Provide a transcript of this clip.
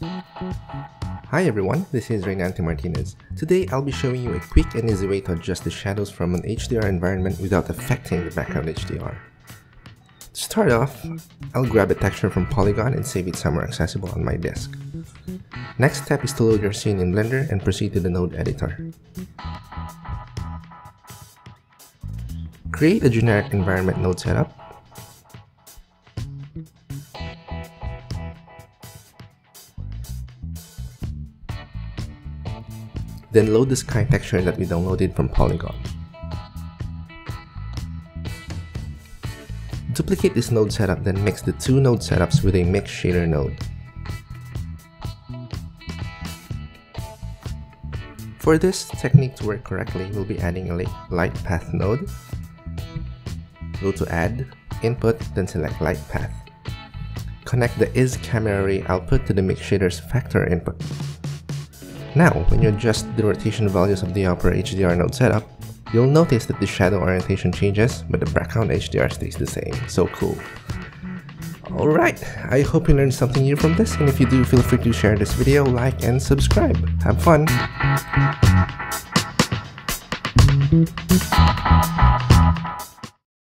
Hi everyone, this is Reynante Martinez. Today I'll be showing you a quick and easy way to adjust the shadows from an HDR environment without affecting the background HDR. To start off, I'll grab a texture from Poliigon and save it somewhere accessible on my disk. Next step is to load your scene in Blender and proceed to the node editor. Create a generic environment node setup Then load the sky texture that we downloaded from Poliigon. Duplicate this node setup then mix the two node setups with a mix shader node. For this technique to work correctly, we'll be adding a light path node. Go to add, input, then select light path. Connect the is camera output to the mix shader's factor input. Now, when you adjust the rotation values of the upper HDR node setup, you'll notice that the shadow orientation changes, but the background HDR stays the same. So cool. Alright, I hope you learned something new from this, and if you do, feel free to share this video, like, and subscribe. Have fun!